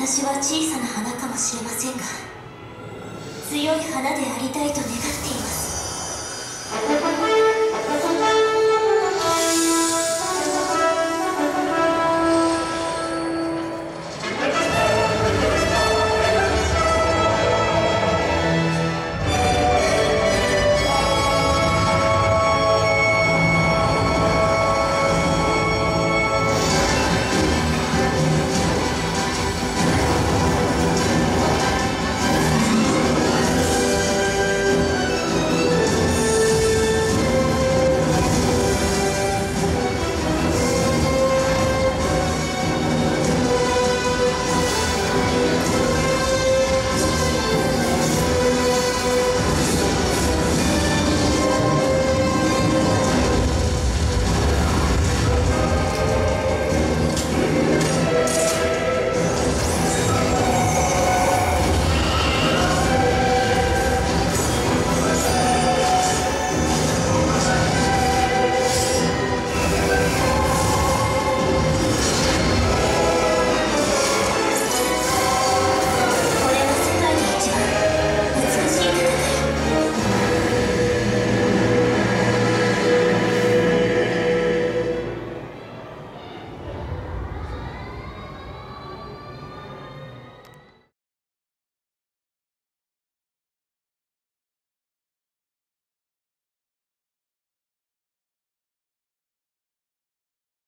私は小さな花かもしれませんが強い花でありたいと願っています。